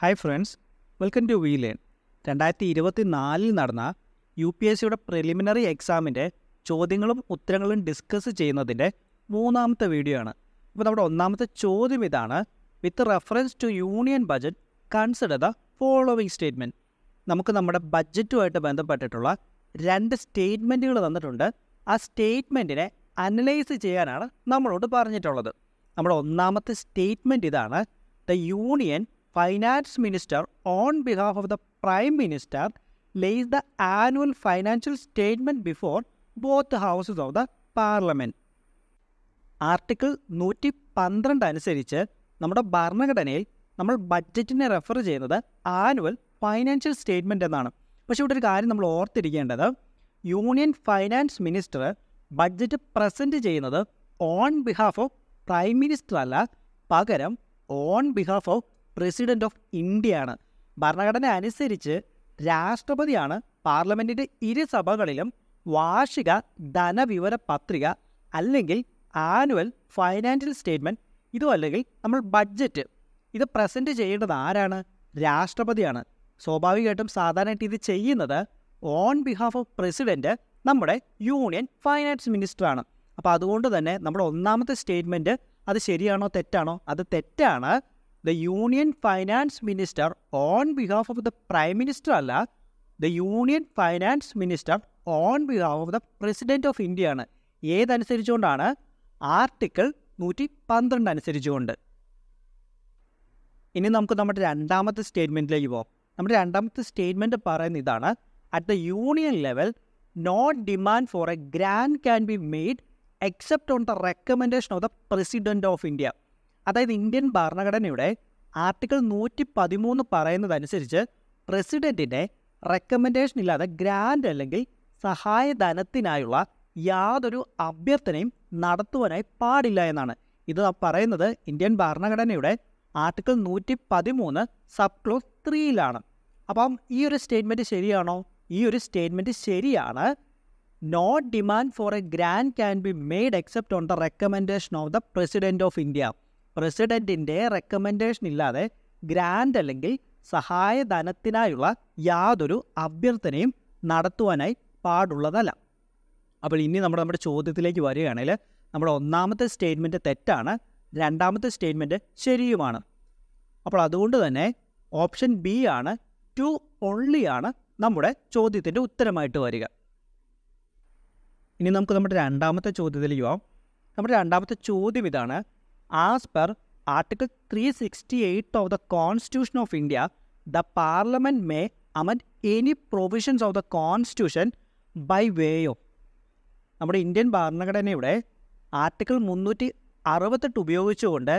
Hi friends welcome to we learn രണ്ടായിരത്തി ഇരുപത്തി നാലിൽ നടന്ന യു പി എസ് സിയുടെ പ്രിലിമിനറി എക്സാമിന്റെ ചോദ്യങ്ങളും ഉത്തരങ്ങളും ഡിസ്കസ് ചെയ്യുന്നതിന്റെ മൂന്നാമത്തെ വീഡിയോ ആണ്. ഇപ്പോൾ നമ്മുടെ ഒന്നാമത്തെ ചോദ്യം ഇതാണ്. With reference to union budget consider the following statement നമുക്ക് നമ്മുടെ ബഡ്ജറ്റുമായിട്ട് ബന്ധപ്പെട്ടിട്ടുള്ള രണ്ട് സ്റ്റേറ്റ്മെന്റുകൾ തന്നിട്ടുണ്ട്. ആ സ്റ്റേറ്റ്മെന്റിനെ അനലൈസ് ചെയ്യാനാണ് നമ്മളോട് പറഞ്ഞിട്ടുള്ളത്. നമ്മുടെ ഒന്നാമത്തെ സ്റ്റേറ്റ്മെന്റ് ഇതാണ്. The union finance minister on behalf of the prime minister lays the annual financial statement before both houses of the parliament article നൂറ്റി പന്ത്രണ്ട് അനുസരിച്ച് നമ്മുടെ ഭരണഘടനയിൽ നമ്മൾ ബഡ്ജറ്റിനെ റെഫർ ചെയ്യുന്നത് ആനുവൽ ഫൈനാൻഷ്യൽ സ്റ്റേറ്റ്മെന്റ് എന്നാണ്. പക്ഷേ ഇവിടെ ഒരു കാര്യം നമ്മൾ ഓർത്തിരിക്കേണ്ടത് union finance minister budget present ചെയ്യുന്നത് on behalf of prime minister അല്ല പകരം on behalf of president of ഇന്ത്യയാണ്. ഭരണഘടന അനുസരിച്ച് രാഷ്ട്രപതിയാണ് പാർലമെന്റിന്റെ ഇരു സഭകളിലും വാർഷിക ധനവിവര പത്രിക അല്ലെങ്കിൽ ആനുവൽ ഫൈനാൻഷ്യൽ സ്റ്റേറ്റ്മെന്റ് ഇതോ അല്ലെങ്കിൽ നമ്മൾ ബഡ്ജറ്റ്. ഇത് പ്രസന്റ് ചെയ്യേണ്ടത് ആരാണ്? രാഷ്ട്രപതിയാണ്. സ്വാഭാവികമായിട്ടും സാധാരണയായിട്ട് ഇത് ചെയ്യുന്നത് ഓൺ ബിഹാഫ് ഓഫ് പ്രസിഡന്റ് നമ്മുടെ യൂണിയൻ ഫൈനാൻസ് മിനിസ്റ്ററാണ്. അപ്പോൾ അതുകൊണ്ട് തന്നെ നമ്മുടെ ഒന്നാമത്തെ സ്റ്റേറ്റ്മെന്റ് അത് ശരിയാണോ തെറ്റാണോ? അത് തെറ്റാണ്. The union finance minister on behalf of the prime minister അല്ല the union finance minister on behalf of the president of India ആണ്. ഏതനുസരിച്ചുകൊണ്ടാണ് ആർട്ടിക്കിൾ നൂറ്റി പന്ത്രണ്ട് അനുസരിച്ചുകൊണ്ട്. ഇനി നമുക്ക് നമ്മുടെ രണ്ടാമത്തെ സ്റ്റേറ്റ്മെന്റിലേക്ക് പോകാം. നമ്മുടെ രണ്ടാമത്തെ സ്റ്റേറ്റ്മെന്റ് പറയുന്ന ഇതാണ് at the union level no demand for a grant can be made except on the recommendation of the president of India അതായത് ഇന്ത്യൻ ഭരണഘടനയുടെ ആർട്ടിക്കിൾ നൂറ്റി പതിമൂന്ന് പറയുന്നതനുസരിച്ച് പ്രസിഡന്റിന്റെ റെക്കമെൻഡേഷൻ ഇല്ലാതെ ഗ്രാൻഡ് അല്ലെങ്കിൽ സഹായധനത്തിനായുള്ള യാതൊരു അഭ്യർത്ഥനയും നടത്തുവാനായി പാടില്ല എന്നാണ്. ഇത് പറയുന്നത് ഇന്ത്യൻ ഭരണഘടനയുടെ ആർട്ടിക്കിൾ നൂറ്റി പതിമൂന്ന് സബ് ക്ലോസ് ത്രീയിലാണ്. അപ്പം ഈ ഒരു സ്റ്റേറ്റ്മെന്റ് ശരിയാണോ? ഈ ഒരു സ്റ്റേറ്റ്മെന്റ് ശരിയാണ്. No demand for a grant can be made except on the recommendation of the president of India പ്രസിഡന്റിന്റെ റെക്കമെൻഡേഷൻ ഇല്ലാതെ ഗ്രാൻഡ് അല്ലെങ്കിൽ സഹായധനത്തിനായുള്ള യാതൊരു അഭ്യർത്ഥനയും നടത്തുവാനായി പാടുള്ളതല്ല. അപ്പോൾ ഇനി നമ്മൾ നമ്മുടെ ചോദ്യത്തിലേക്ക് വരികയാണെങ്കിൽ നമ്മുടെ ഒന്നാമത്തെ സ്റ്റേറ്റ്മെന്റ് തെറ്റാണ് രണ്ടാമത്തെ സ്റ്റേറ്റ്മെന്റ് ശരിയുമാണ്. അപ്പോൾ അതുകൊണ്ട് തന്നെ ഓപ്ഷൻ ബി ആണ് ടു ഓൺലി ആണ് നമ്മുടെ ചോദ്യത്തിന്റെ ഉത്തരമായിട്ട് വരിക. ഇനി നമുക്ക് നമ്മുടെ രണ്ടാമത്തെ ചോദ്യത്തിലേക്ക് പോവാം. നമ്മുടെ രണ്ടാമത്തെ ചോദ്യം ഇതാണ് as per article three sixty eight of the constitution of India the parliament may amend any provisions of the constitution by way of നമ്മുടെ ഇന്ത്യൻ ഭരണഘടനയുടെ ആർട്ടിക്കിൾ മുന്നൂറ്റി അറുപത്തെട്ട് ഉപയോഗിച്ചുകൊണ്ട്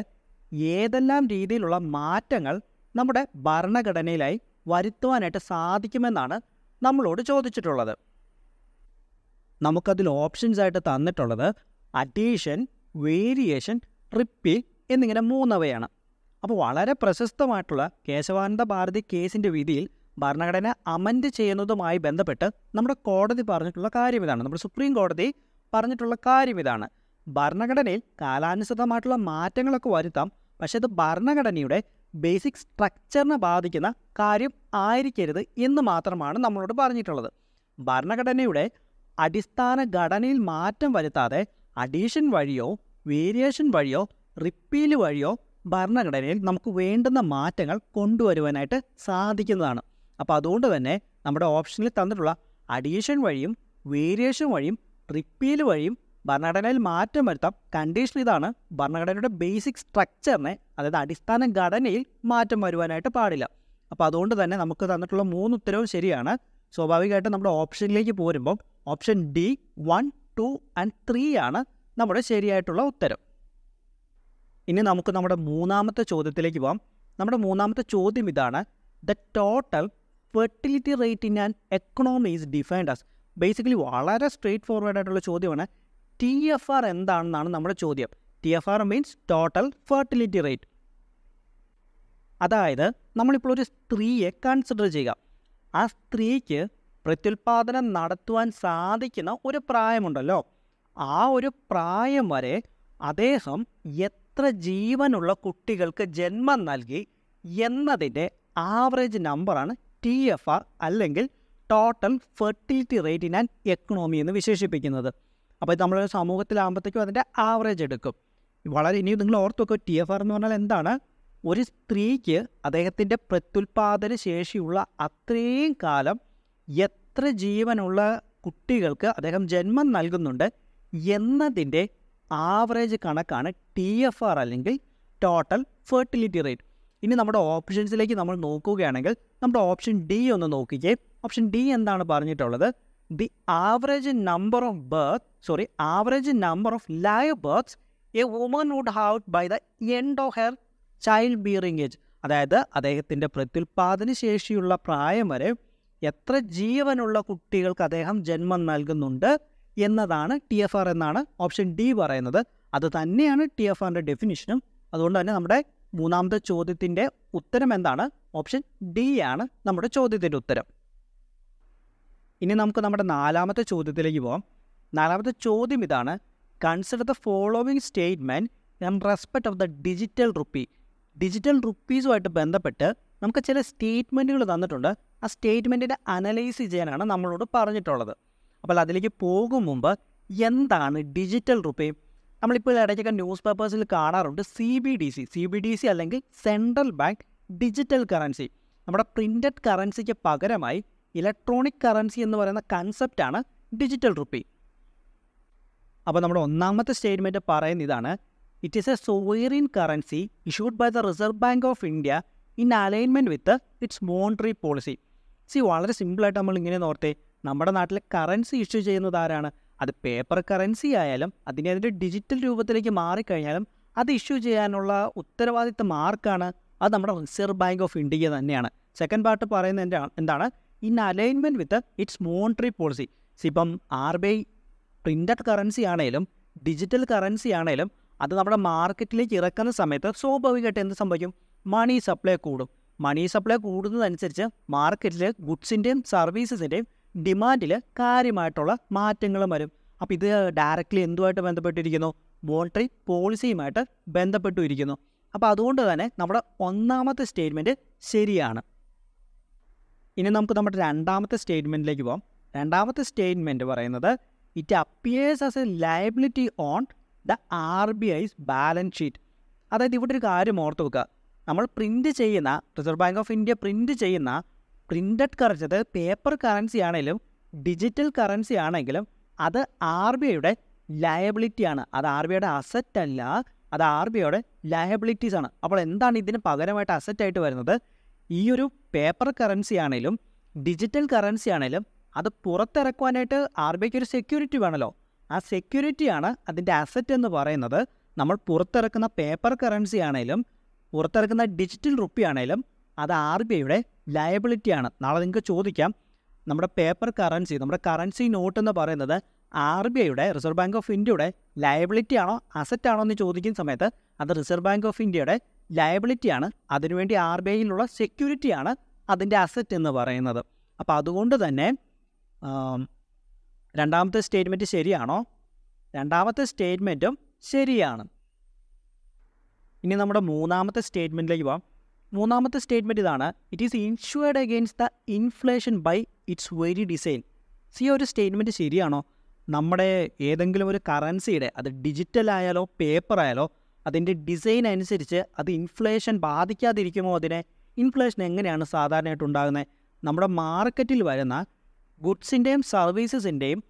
ഏതെല്ലാം രീതിയിലുള്ള മാറ്റങ്ങൾ നമ്മുടെ ഭരണഘടനയിലായി വരുത്തുവാനായിട്ട് സാധിക്കുമെന്നാണ് നമ്മളോട് ചോദിച്ചിട്ടുള്ളത്. നമുക്കതിൽ ഓപ്ഷൻസ് ആയിട്ട് തന്നിട്ടുള്ളത് അഡീഷൻ വേരിയേഷൻ റിപ്പീൽ എന്നിങ്ങനെ മൂന്നവയാണ്. അപ്പോൾ വളരെ പ്രശസ്തമായിട്ടുള്ള കേശവാനന്ദ ഭാരതി കേസിന്റെ വിധിയിൽ ഭരണഘടന അമൻഡ് ചെയ്യുന്നതുമായി ബന്ധപ്പെട്ട് നമ്മുടെ കോടതി പറഞ്ഞിട്ടുള്ള കാര്യം ഇതാണ്. നമ്മുടെ സുപ്രീം കോടതി പറഞ്ഞിട്ടുള്ള കാര്യം ഇതാണ്. ഭരണഘടനയിൽ കാലാനുസൃതമായിട്ടുള്ള മാറ്റങ്ങളൊക്കെ വരുത്താം പക്ഷേ അത് ഭരണഘടനയുടെ ബേസിക് സ്ട്രക്ചറിനെ ബാധിക്കുന്ന കാര്യം ആയിരിക്കരുത് എന്ന് മാത്രമാണ് നമ്മളോട് പറഞ്ഞിട്ടുള്ളത്. ഭരണഘടനയുടെ അടിസ്ഥാന ഘടനയിൽ മാറ്റം വരുത്താതെ അഡീഷൻ വഴിയോ വേരിയേഷൻ വഴിയോ റിപ്പീൽ വഴിയോ ഭരണഘടനയിൽ നമുക്ക് വേണ്ടുന്ന മാറ്റങ്ങൾ കൊണ്ടുവരുവാനായിട്ട് സാധിക്കുന്നതാണ്. അപ്പോൾ അതുകൊണ്ട് തന്നെ നമ്മുടെ ഓപ്ഷനിൽ തന്നിട്ടുള്ള അഡീഷൻ വഴിയും വേരിയേഷൻ വഴിയും റിപ്പീൽ വഴിയും ഭരണഘടനയിൽ മാറ്റം വരുത്താം. കണ്ടീഷൻ ഇതാണ് ഭരണഘടനയുടെ ബേസിക് സ്ട്രക്ചറിനെ അതായത് അടിസ്ഥാന ഘടനയിൽ മാറ്റം വരുവാനായിട്ട് പാടില്ല. അപ്പോൾ അതുകൊണ്ട് തന്നെ നമുക്ക് തന്നിട്ടുള്ള മൂന്ന് ഉത്തരവും ശരിയാണ്. സ്വാഭാവികമായിട്ടും നമ്മുടെ ഓപ്ഷനിലേക്ക് പോരുമ്പോൾ option D one two and three ആണ്. നമ്മുടെ ശരിയായിട്ടുള്ള ഉത്തരം. ഇനി നമുക്ക് നമ്മുടെ മൂന്നാമത്തെ ചോദ്യത്തിലേക്ക് പോകാം നമ്മുടെ മൂന്നാമത്തെ ചോദ്യം ഇതാണ് the total fertility rate in an economy is defined as basically വളരെ സ്ട്രെയിറ്റ് ഫോർവേഡ് ആയിട്ടുള്ള ചോദ്യമാണ്. ടി എഫ് ആർ എന്താണെന്നാണ് നമ്മുടെ ചോദ്യം. T F R means total fertility rate അതായത് നമ്മളിപ്പോൾ ഒരു സ്ത്രീയെ കൺസിഡർ ചെയ്യുക. ആ സ്ത്രീക്ക് പ്രത്യുൽപാദനം നടത്തുവാൻ സാധിക്കുന്ന ഒരു പ്രായമുണ്ടല്ലോ. ആ ഒരു പ്രായം വരെ അദ്ദേഹം എത്ര ജീവനുള്ള കുട്ടികൾക്ക് ജന്മം നൽകി എന്നതിന്റെ ആവറേജ് നമ്പറാണ് ടി എഫ് ആർ അല്ലെങ്കിൽ total fertility rate in an economy എന്ന് വിശേഷിപ്പിക്കുന്നത്. അപ്പോൾ ഇത് നമ്മളൊരു സമൂഹത്തിലാകുമ്പോഴത്തേക്കും അതിന്റെ ആവറേജ് എടുക്കും. വളരെ ഇനി നിങ്ങൾ ഓർത്ത് വെക്കുക ടി എഫ് ആർ എന്ന് പറഞ്ഞാൽ എന്താണ്? ഒരു സ്ത്രീക്ക് അദ്ദേഹത്തിന്റെ പ്രത്യുൽപാദന ശേഷിയുള്ള അത്രയും കാലം എത്ര ജീവനുള്ള കുട്ടികൾക്ക് അദ്ദേഹം ജന്മം നൽകുന്നുണ്ട്? എന്നതിന്റെ ആവറേജ് കണക്കാണ് ടി എഫ് ആർ അല്ലെങ്കിൽ ടോട്ടൽ ഫെർട്ടിലിറ്റി റേറ്റ് ഇനി നമ്മുടെ ഓപ്ഷൻസിലേക്ക് നമ്മൾ നോക്കുകയാണെങ്കിൽ നമ്മുടെ ഓപ്ഷൻ ഡി ഒന്ന് നോക്കിക്കേ. ഓപ്ഷൻ ഡി എന്താണ് പറഞ്ഞിട്ടുള്ളത്? The average number of birth sorry average number of live birth a woman would have by the end of her childbearing age അതായത് അദ്ദേഹത്തിന്റെ പ്രത്യുൽപാദന ശേഷിയുള്ള പ്രായം വരെ എത്ര ജീവനുള്ള കുട്ടികൾക്ക് അദ്ദേഹം ജന്മം നൽകുന്നുണ്ട്? എന്നതാണ് ടി എഫ് ആർ എന്നാണ് ഓപ്ഷൻ ഡി പറയുന്നത്. അത് തന്നെയാണ് ടി എഫ് ആറിന്റെ ഡെഫിനിഷനും അതുകൊണ്ട് തന്നെ നമ്മുടെ മൂന്നാമത്തെ ചോദ്യത്തിന്റെ ഉത്തരം എന്താണ്? ഓപ്ഷൻ ഡി ആണ് നമ്മുടെ ചോദ്യത്തിന്റെ ഉത്തരം. ഇനി നമുക്ക് നമ്മുടെ നാലാമത്തെ ചോദ്യത്തിലേക്ക് പോകാം നാലാമത്തെ ചോദ്യം ഇതാണ്. Consider the following statement in respect of the digital rupee digital റുപ്പീസുമായിട്ട് ബന്ധപ്പെട്ട് നമുക്ക് ചില സ്റ്റേറ്റ്മെന്റുകൾ തന്നിട്ടുണ്ട്. ആ സ്റ്റേറ്റ്മെന്റിന്റെ അനലൈസ് ചെയ്യാനാണ് നമ്മളോട് പറഞ്ഞിട്ടുള്ളത്. അപ്പോൾ അതിലേക്ക് പോകും മുമ്പ് എന്താണ് ഡിജിറ്റൽ റുപ്പേ നമ്മളിപ്പോൾ ഇടയ്ക്കൊക്കെ ന്യൂസ് പേപ്പേഴ്സിൽ കാണാറുണ്ട് C B D C C B D C അല്ലെങ്കിൽ സെൻട്രൽ ബാങ്ക് ഡിജിറ്റൽ കറൻസി നമ്മുടെ പ്രിന്റഡ് കറൻസിക്ക് പകരമായി ഇലക്ട്രോണിക് കറൻസി എന്ന് പറയുന്ന കൺസെപ്റ്റാണ് ഡിജിറ്റൽ റുപ്പി അപ്പോൾ നമ്മുടെ ഒന്നാമത്തെ സ്റ്റേറ്റ്മെന്റ് പറയുന്ന ഇതാണ്. It is a sovereign currency issued by the reserve bank of India in alignment with its monetary policy C വളരെ സിമ്പിളായിട്ട് നമ്മൾ ഇങ്ങനെ നോർത്തേ നമ്മുടെ നാട്ടിൽ കറൻസി ഇഷ്യൂ ചെയ്യുന്നത് ആരാണ്? അത് പേപ്പർ കറൻസി ആയാലും അതിനെ അതിന്റെ ഡിജിറ്റൽ രൂപത്തിലേക്ക് മാറിക്കഴിഞ്ഞാലും അത് ഇഷ്യൂ ചെയ്യാനുള്ള ഉത്തരവാദിത്തം ആർക്കാണ് അത് നമ്മുടെ റിസർവ് ബാങ്ക് ഓഫ് ഇന്ത്യ തന്നെയാണ്. സെക്കൻഡ് പാർട്ട് പറയുന്നത് എന്താ എന്താണ്? In alignment with its monetary policy ഇപ്പം R B I printed currency ആണേലും ഡിജിറ്റൽ കറൻസി ആണേലും അത് നമ്മുടെ മാർക്കറ്റിലേക്ക് ഇറക്കുന്ന സമയത്ത് സ്വാഭാവികമായിട്ട് എന്ത് സംഭവിക്കും? മണി സപ്ലൈ കൂടും. മണി സപ്ലൈ കൂടുന്നതനുസരിച്ച് മാർക്കറ്റിൽ ഗുഡ്സിന്റെയും സർവീസസിന്റെയും ഡിമാൻഡിൽ കാര്യമായിട്ടുള്ള മാറ്റങ്ങളും വരും. അപ്പോൾ ഇത് ഡയറക്റ്റ്ലി എന്തുമായിട്ട് ബന്ധപ്പെട്ടിരിക്കുന്നു? മോണിറ്ററി പോളിസിയുമായിട്ട് ബന്ധപ്പെട്ടു ഇരിക്കുന്നു അപ്പോൾ അതുകൊണ്ട് തന്നെ നമ്മുടെ ഒന്നാമത്തെ സ്റ്റേറ്റ്മെന്റ് ശരിയാണ്. ഇനി നമുക്ക് നമ്മുടെ രണ്ടാമത്തെ സ്റ്റേറ്റ്മെന്റിലേക്ക് പോകാം രണ്ടാമത്തെ സ്റ്റേറ്റ്മെന്റ് പറയുന്നത് it appears as a liability on the R B I's balance sheet അതായത് ഇവിടെ ഒരു കാര്യം ഓർത്ത് വെക്കുക. നമ്മൾ പ്രിന്റ് ചെയ്യുന്ന reserve bank of India print ചെയ്യുന്ന പ്രിന്റഡ് കറൻസി അതായത് പേപ്പർ കറൻസി ആണെങ്കിലും ഡിജിറ്റൽ കറൻസി ആണെങ്കിലും അത് ആർ ബി ഐയുടെ ലയബിലിറ്റിയാണ് അത് ആർ ബി ഐയുടെ അസറ്റ് അല്ല അത് ആർ ബി ഐയുടെ ലയബിലിറ്റീസ് ആണ്. അപ്പോൾ എന്താണ് ഇതിന് പകരമായിട്ട് അസറ്റായിട്ട് വരുന്നത്? ഈ ഒരു പേപ്പർ കറൻസി ആണെങ്കിലും ഡിജിറ്റൽ കറൻസി ആണെങ്കിലും അത് പുറത്തിറക്കുവാനായിട്ട് ആർ ബി ഐക്ക് ഒരു സെക്യൂരിറ്റി വേണമല്ലോ ആ സെക്യൂരിറ്റിയാണ് അതിന്റെ അസറ്റ് എന്ന് പറയുന്നത്. നമ്മൾ പുറത്തിറക്കുന്ന പേപ്പർ കറൻസി ആണെങ്കിലും പുറത്തിറക്കുന്ന ഡിജിറ്റൽ റുപ്പി ആണെങ്കിലും അത് ആർ ബി ഐയുടെ ലയബിലിറ്റിയാണ് നാളെ നിങ്ങൾക്ക് ചോദിക്കാം. നമ്മുടെ പേപ്പർ കറൻസി നമ്മുടെ കറൻസി നോട്ട് എന്ന് പറയുന്നത് ആർ ബി ഐയുടെ റിസർവ് ബാങ്ക് ഓഫ് ഇന്ത്യയുടെ ലയബിലിറ്റി ആണോ അസറ്റ് ആണോ എന്ന് ചോദിക്കുന്ന സമയത്ത് അത് റിസർവ് ബാങ്ക് ഓഫ് ഇന്ത്യയുടെ ലയബിലിറ്റിയാണ് അതിനുവേണ്ടി ആർ ബി ഐയിലുള്ള സെക്യൂരിറ്റിയാണ് അതിന്റെ അസറ്റ് എന്ന് പറയുന്നത്. അപ്പോൾ അതുകൊണ്ട് തന്നെ രണ്ടാമത്തെ സ്റ്റേറ്റ്മെന്റ് ശരിയാണോ? രണ്ടാമത്തെ സ്റ്റേറ്റ്മെന്റും ശരിയാണ്. ഇനി നമ്മുടെ മൂന്നാമത്തെ സ്റ്റേറ്റ്മെന്റിലേക്ക് പോവാം. മൂന്നാമത്തെ സ്റ്റേറ്റ്മെന്റ് ഇതാണ്. It is insured against the inflation by its very design C ഒരു സ്റ്റേറ്റ്മെന്റ് ശരിയാണോ? നമ്മുടെ ഏതെങ്കിലും ഒരു കറൻസിയുടെ അത് ഡിജിറ്റൽ ആയാലോ പേപ്പർ ആയാലോ അതിന്റെ ഡിസൈൻ അനുസരിച്ച് അത് ഇൻഫ്ലേഷൻ ബാധിക്കാതിരിക്കുമോ അതിനെ? ഇൻഫ്ലേഷൻ എങ്ങനെയാണ് സാധാരണയായിട്ട് ഉണ്ടാകുന്നത്? നമ്മുടെ മാർക്കറ്റിൽ വരുന്ന ഗുഡ്സിന്റെയും സർവീസസിന്റെയും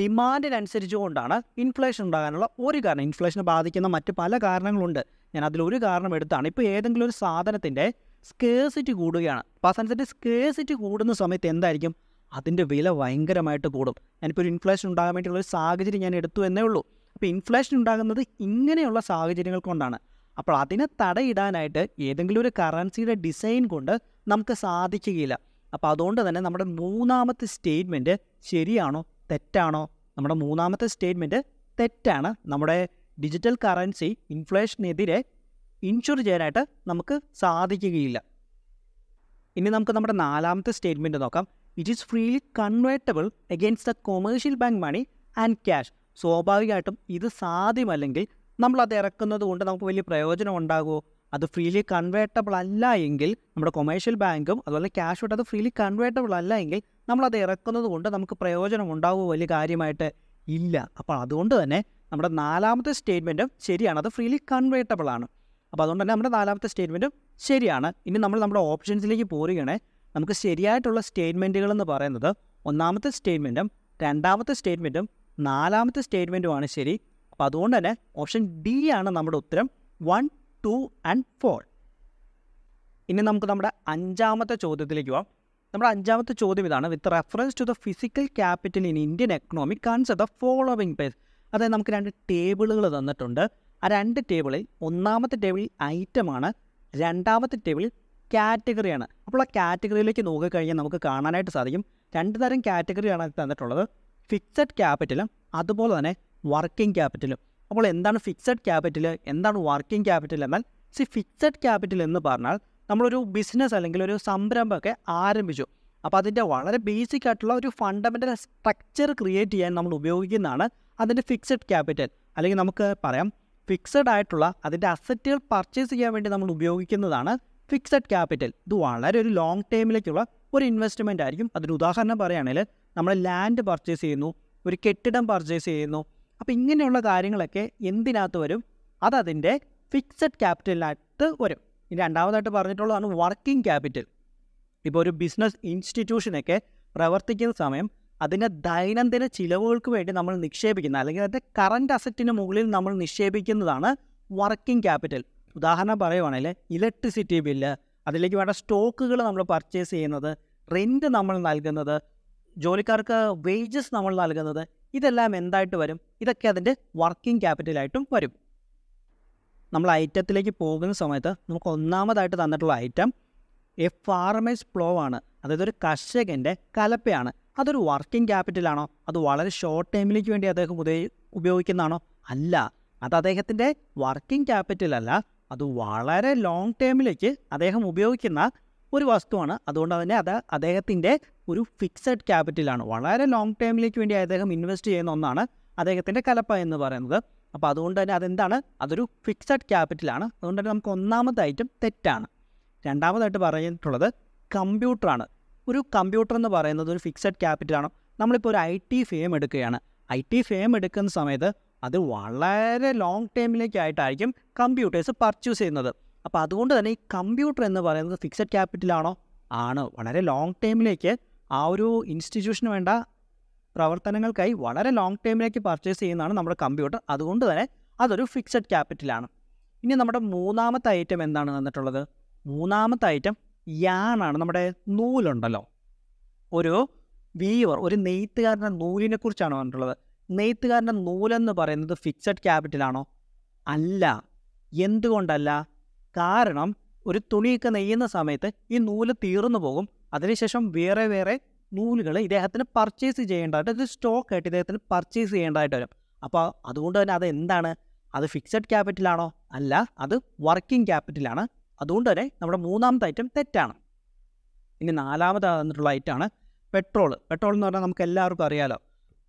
ഡിമാൻഡിനനുസരിച്ച് കൊണ്ടാണ് ഇൻഫ്ലേഷൻ ഉണ്ടാകാനുള്ള ഒരു കാരണം. ഇൻഫ്ലേഷനെ ബാധിക്കുന്ന മറ്റ് പല കാരണങ്ങളുണ്ട്. ഞാൻ അതിലൊരു കാരണം എടുത്താണ്. ഇപ്പോൾ ഏതെങ്കിലും ഒരു സാധനത്തിന്റെ സ്കേഴ്സിറ്റി കൂടുകയാണ്. അപ്പോൾ ആ സാധനത്തിന്റെ സ്കേഴ്സിറ്റി കൂടുന്ന സമയത്ത് എന്തായിരിക്കും? അതിന്റെ വില ഭയങ്കരമായിട്ട് കൂടും. ഞാനിപ്പോൾ ഒരു ഇൻഫ്ലേഷൻ ഉണ്ടാകാൻ വേണ്ടിയുള്ള ഒരു സാഹചര്യം ഞാൻ എടുത്തു എന്നേ ഉള്ളൂ. അപ്പോൾ ഇൻഫ്ലേഷൻ ഉണ്ടാകുന്നത് ഇങ്ങനെയുള്ള സാഹചര്യങ്ങൾ കൊണ്ടാണ്. അപ്പോൾ അതിനെ തടയിടാനായിട്ട് ഏതെങ്കിലും ഒരു കറൻസിയുടെ ഡിസൈൻ കൊണ്ട് നമുക്ക് സാധിക്കുകയില്ല. അപ്പോൾ അതുകൊണ്ട് തന്നെ നമ്മുടെ മൂന്നാമത്തെ സ്റ്റേറ്റ്മെന്റ് ശരിയാണോ? തെറ്റാണോ? നമ്മുടെ മൂന്നാമത്തെ സ്റ്റേറ്റ്മെന്റ് തെറ്റാണ്. നമ്മുടെ ഡിജിറ്റൽ കറൻസി ഇൻഫ്ലേഷനെതിരെ ഇൻഷുർ ചെയ്യാനായിട്ട് നമുക്ക് സാധിക്കുകയില്ല. ഇനി നമുക്ക് നമ്മുടെ നാലാമത്തെ സ്റ്റേറ്റ്മെന്റ് നോക്കാം. It is freely convertible against the commercial bank money and cash സ്വാഭാവികമായിട്ടും ഇത് സാധ്യമല്ലെങ്കിൽ നമ്മൾ അത് ഇറക്കുന്നത് കൊണ്ട് നമുക്ക് വലിയ പ്രയോജനം ഉണ്ടാകുമോ? അത് ഫ്രീലി കൺവേർട്ടബിൾ അല്ല എങ്കിൽ നമ്മുടെ കൊമേഴ്ഷ്യൽ ബാങ്കും അതുപോലെ ക്യാഷ് ഔട്ട് അത് ഫ്രീലി കൺവേർട്ടബിൾ അല്ല എങ്കിൽ നമ്മളത് ഇറക്കുന്നത് കൊണ്ട് നമുക്ക് പ്രയോജനം ഉണ്ടാകുമോ വലിയ കാര്യമായിട്ട്? ഇല്ല. അപ്പോൾ അതുകൊണ്ട് തന്നെ നമ്മുടെ നാലാമത്തെ സ്റ്റേറ്റ്മെന്റും ശരിയാണ്. അത് ഫ്രീലി കൺവേർട്ടബിൾ ആണ്. അപ്പോൾ അതുകൊണ്ട് തന്നെ നമ്മുടെ നാലാമത്തെ സ്റ്റേറ്റ്മെന്റും ശരിയാണ്. ഇനി നമ്മൾ നമ്മുടെ ഓപ്ഷൻസിലേക്ക് പോരുകയാണെങ്കിൽ നമുക്ക് ശരിയായിട്ടുള്ള സ്റ്റേറ്റ്മെന്റുകൾ എന്ന് പറയുന്നത് ഒന്നാമത്തെ സ്റ്റേറ്റ്മെന്റും രണ്ടാമത്തെ സ്റ്റേറ്റ്മെന്റും നാലാമത്തെ സ്റ്റേറ്റ്മെന്റുമാണ് ശരി. അപ്പോൾ അതുകൊണ്ട് തന്നെ ഓപ്ഷൻ ഡി ആണ് നമ്മുടെ ഉത്തരം. One two and four. ഇനി നമുക്ക് നമ്മുടെ അഞ്ചാമത്തെ ചോദ്യത്തിലേക്ക് പോവാം. നമ്മുടെ അഞ്ചാമത്തെ ചോദ്യം ഇതാണ്. With reference to the physical capital in Indian economic concept the following pairs. അതായത് നമുക്ക് രണ്ട് ടേബിളുകൾ തന്നിട്ടുണ്ട്. ആ രണ്ട് ടേബിളിൽ ഒന്നാമത്തെ ടേബിളിൽ ഐറ്റമാണ് രണ്ടാമത്തെ ടേബിളിൽ കാറ്റഗറിയാണ്. അപ്പോൾ ആ കാറ്റഗറിയിലേക്ക് നോക്കിക്കഴിഞ്ഞാൽ നമുക്ക് കാണാനായിട്ട് സാധിക്കും. രണ്ട് തരം കാറ്റഗറിയാണ് തന്നിട്ടുള്ളത്. ഫിക്സഡ് ക്യാപിറ്റലും അതുപോലെ തന്നെ വർക്കിംഗ് ക്യാപിറ്റലും. അപ്പോൾ എന്താണ് ഫിക്സഡ് ക്യാപിറ്റൽ? എന്താണ് വർക്കിംഗ് ക്യാപിറ്റൽ എന്നാൽ സി ഫിക്സഡ് ക്യാപിറ്റൽ എന്ന് പറഞ്ഞാൽ നമ്മളൊരു ബിസിനസ് അല്ലെങ്കിൽ ഒരു സംരംഭമൊക്കെ ആരംഭിച്ചു. അപ്പോൾ അതിന്റെ വളരെ ബേസിക് ആയിട്ടുള്ള ഒരു ഫണ്ടമെന്റൽ സ്ട്രക്ചർ ക്രിയേറ്റ് ചെയ്യാൻ നമ്മൾ ഉപയോഗിക്കുന്നതാണ് അതിന്റെ ഫിക്സഡ് ക്യാപിറ്റൽ അല്ലെങ്കിൽ നമുക്ക് പറയാം ഫിക്സഡ് ആയിട്ടുള്ള അതിന്റെ അസറ്റുകൾ പർച്ചേസ് ചെയ്യാൻ വേണ്ടി നമ്മൾ ഉപയോഗിക്കുന്നതാണ് ഫിക്സഡ് ക്യാപിറ്റൽ ഇത് വളരെ ഒരു ലോങ് ടൈമിലേക്കുള്ള ഒരു ഇൻവെസ്റ്റ്മെന്റ് ആയിരിക്കും. അതിന് ഉദാഹരണം പറയുകയാണെങ്കിൽ നമ്മൾ ലാൻഡ് പർച്ചേസ് ചെയ്യുന്നു ഒരു കെട്ടിടം പർച്ചേസ് ചെയ്യുന്നു. അപ്പോൾ ഇങ്ങനെയുള്ള കാര്യങ്ങളൊക്കെ എന്തിനകത്ത് വരും? അതതിന്റെ ഫിക്സഡ് ക്യാപിറ്റലിനകത്ത് വരും. ഇനി രണ്ടാമതായിട്ട് പറഞ്ഞിട്ടുള്ളതാണ് വർക്കിംഗ് ക്യാപിറ്റൽ ഇപ്പോൾ ഒരു ബിസിനസ് ഇൻസ്റ്റിറ്റ്യൂഷനൊക്കെ പ്രവർത്തിക്കുന്ന സമയം അതിന്റെ ദൈനംദിന ചിലവുകൾക്ക് വേണ്ടി നമ്മൾ നിക്ഷേപിക്കുന്ന അല്ലെങ്കിൽ അതിന്റെ കറന്റ് അസറ്റിന് മുകളിൽ നമ്മൾ നിക്ഷേപിക്കുന്നതാണ് വർക്കിംഗ് ക്യാപിറ്റൽ ഉദാഹരണം പറയുവാണെങ്കിൽ ഇലക്ട്രിസിറ്റി ബില്ല് അതിലേക്ക് വേണ്ട സ്റ്റോക്കുകൾ നമ്മൾ പർച്ചേസ് ചെയ്യുന്നത് റെന്റ് നമ്മൾ നൽകുന്നത് ജോലിക്കാർക്ക് വേജസ് നമ്മൾ നൽകുന്നത് ഇതെല്ലാം എന്തായിട്ട് വരും? ഇതൊക്കെ അതിന്റെ വർക്കിംഗ് ക്യാപിറ്റലായിട്ടും വരും. നമ്മൾ ഐറ്റത്തിലേക്ക് പോകുന്ന സമയത്ത് നമുക്ക് ഒന്നാമതായിട്ട് തന്നിട്ടുള്ള ഐറ്റം എ ഫാർമേഴ്സ് പ്ലോ ആണ്. അതായത് ഒരു കർഷകന്റെ കലപ്പയാണ്. അതൊരു വർക്കിംഗ് ക്യാപിറ്റലാണോ അത് വളരെ ഷോർട്ട് ടൈമിലേക്ക് വേണ്ടി അദ്ദേഹം ഉപയോഗി ഉപയോഗിക്കുന്നതാണോ? അല്ല. അത് അദ്ദേഹത്തിന്റെ വർക്കിംഗ് ക്യാപിറ്റലല്ല അത് വളരെ ലോങ് ടേമിലേക്ക് അദ്ദേഹം ഉപയോഗിക്കുന്ന ഒരു വസ്തുവാണ്. അതുകൊണ്ട് തന്നെ അത് അദ്ദേഹത്തിന്റെ ഒരു ഫിക്സഡ് ക്യാപിറ്റലാണ് വളരെ ലോങ് ടൈമിലേക്ക് വേണ്ടി അദ്ദേഹം ഇൻവെസ്റ്റ് ചെയ്യുന്ന ഒന്നാണ് അദ്ദേഹത്തിന്റെ കലപ്പ എന്ന് പറയുന്നത്. അപ്പോൾ അതുകൊണ്ട് തന്നെ അതെന്താണ്? അതൊരു ഫിക്സഡ് ക്യാപിറ്റലാണ് അതുകൊണ്ട് തന്നെ നമുക്ക് ഒന്നാമതായിട്ടും തെറ്റാണ്. രണ്ടാമതായിട്ട് പറഞ്ഞിട്ടുള്ളത് കമ്പ്യൂട്ടറാണ് ഒരു കമ്പ്യൂട്ടർ എന്ന് പറയുന്നത് ഒരു ഫിക്സഡ് ക്യാപിറ്റലാണ് നമ്മളിപ്പോൾ ഒരു ഐ ടി ഫെയിം എടുക്കുകയാണ്. ഐ ടി ഫെയിം എടുക്കുന്ന സമയത്ത് അത് വളരെ ലോങ് ടൈമിലേക്കായിട്ടായിരിക്കും കമ്പ്യൂട്ടേഴ്സ് പർച്ചേസ് ചെയ്യുന്നത്. അപ്പോൾ അതുകൊണ്ട് തന്നെ ഈ കമ്പ്യൂട്ടർ എന്ന് പറയുന്നത് ഫിക്സഡ് ക്യാപിറ്റലാണോ ആണ്? വളരെ ലോങ് ടൈമിലേക്ക് ആ ഒരു ഇൻസ്റ്റിറ്റ്യൂഷന് വേണ്ട പ്രവർത്തനങ്ങൾക്കായി വളരെ ലോങ് ടൈമിലേക്ക് പർച്ചേസ് ചെയ്യുന്നതാണ് നമ്മുടെ കമ്പ്യൂട്ടർ അതുകൊണ്ട് തന്നെ അതൊരു ഫിക്സഡ് ക്യാപിറ്റലാണ് ഇനി നമ്മുടെ മൂന്നാമത്തെ ഐറ്റം എന്താണ് തന്നിട്ടുള്ളത് മൂന്നാമത്തെ ഐറ്റം യാണാണ് നമ്മുടെ നൂലുണ്ടല്ലോ. ഒരു വീവർ ഒരു നെയ്ത്തുകാരന്റെ നൂലിനെ കുറിച്ചാണ് പറഞ്ഞിട്ടുള്ളത്. നെയ്ത്തുകാരന്റെ നൂലെന്ന് പറയുന്നത് ഫിക്സഡ് ക്യാപിറ്റലാണോ അല്ല. എന്തുകൊണ്ടല്ല? കാരണം ഒരു തുണിയൊക്കെ നെയ്യുന്ന സമയത്ത് ഈ നൂൽ തീർന്നു പോകും. അതിനുശേഷം വേറെ വേറെ നൂലുകൾ ഇദ്ദേഹത്തിന് പർച്ചേസ് ചെയ്യേണ്ടതായിട്ട് ഒരു സ്റ്റോക്ക് ആയിട്ട് ഇദ്ദേഹത്തിന് പർച്ചേസ് ചെയ്യേണ്ടതായിട്ട് വരും. അപ്പോൾ അതുകൊണ്ട് തന്നെ അത് എന്താണ് അത് ഫിക്സഡ് ക്യാപിറ്റലാണോ അല്ല അത് വർക്കിംഗ് ക്യാപിറ്റലാണ് അതുകൊണ്ട് തന്നെ നമ്മുടെ മൂന്നാമത്തെ ഐറ്റം തെറ്റാണ്. ഇനി നാലാമത് തന്നിട്ടുള്ള ഐറ്റമാണ് പെട്രോൾ പെട്രോൾ എന്ന് പറഞ്ഞാൽ നമുക്ക് എല്ലാവർക്കും അറിയാലോ.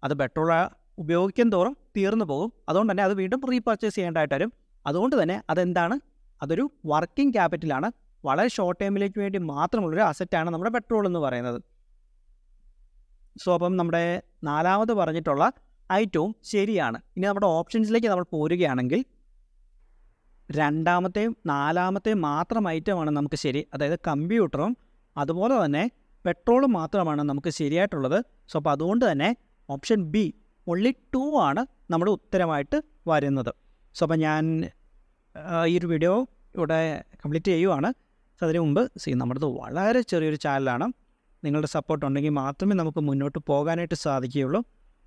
അത് പെട്രോൾ ഉപയോഗിക്കും തോറും തീർന്നു പോകും. അതുകൊണ്ട് തന്നെ അത് വീണ്ടും റീപർച്ചേസ് ചെയ്യേണ്ടതായിട്ട് വരും. അതുകൊണ്ട് തന്നെ അതെന്താണ്? അതൊരു വർക്കിംഗ് ക്യാപിറ്റലാണ് വളരെ ഷോർട്ട് ടൈമിലേക്ക് വേണ്ടി മാത്രമുള്ളൊരു അസറ്റാണ് നമ്മുടെ പെട്രോൾ എന്ന് പറയുന്നത്. സോ അപ്പം നമ്മുടെ നാലാമത് പറഞ്ഞിട്ടുള്ള ഐറ്റവും ശരിയാണ്. ഇനി നമ്മുടെ ഓപ്ഷൻസിലേക്ക് നമ്മൾ പോരുകയാണെങ്കിൽ രണ്ടാമത്തെയും നാലാമത്തെയും മാത്രം ഐറ്റമാണ് നമുക്ക് ശരി. അതായത് കമ്പ്യൂട്ടറും അതുപോലെ തന്നെ പെട്രോളും മാത്രമാണ് നമുക്ക് ശരിയായിട്ടുള്ളത്. സോ അപ്പോൾ അതുകൊണ്ട് തന്നെ ഓപ്ഷൻ ബി ഒൺലി ടു ആണ് നമ്മുടെ ഉത്തരമായിട്ട് വരുന്നത്. സോ അപ്പോൾ ഞാൻ ഈ ഒരു വീഡിയോ ഇവിടെ കംപ്ലീറ്റ് ചെയ്യുവാണ്. സോ അതിന് മുമ്പ് സി നമ്മുടേത് വളരെ ചെറിയൊരു ചാനലാണ് നിങ്ങളുടെ സപ്പോർട്ട് ഉണ്ടെങ്കിൽ മാത്രമേ നമുക്ക് മുന്നോട്ട് പോകാനായിട്ട് സാധിക്കുകയുള്ളൂ.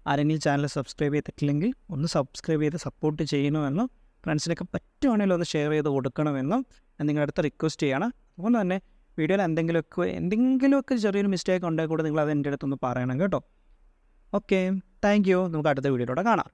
ആരെങ്കിലും ചാനൽ സബ്സ്ക്രൈബ് ചെയ്തിട്ടില്ലെങ്കിൽ ഒന്ന് സബ്സ്ക്രൈബ് ചെയ്ത് സപ്പോർട്ട് ചെയ്യണമെന്നും ഫ്രണ്ട്സിനൊക്കെ പറ്റുവാണെങ്കിൽ ഒന്ന് ഷെയർ ചെയ്ത് കൊടുക്കണമെന്നും നിങ്ങളുടെ അടുത്ത് റിക്വസ്റ്റ് ചെയ്യണം. അതുകൊണ്ട് തന്നെ വീഡിയോയിൽ എന്തെങ്കിലുമൊക്കെ എന്തെങ്കിലുമൊക്കെ ചെറിയൊരു മിസ്റ്റേക്ക് ഉണ്ടെങ്കിൽ കൂടെ നിങ്ങൾ അത് എന്റെ അടുത്തൊന്ന് പറയണം കേട്ടോ. ഓക്കെ താങ്ക് യു നമുക്ക് അടുത്ത വീഡിയോയിലൂടെ കാണാം.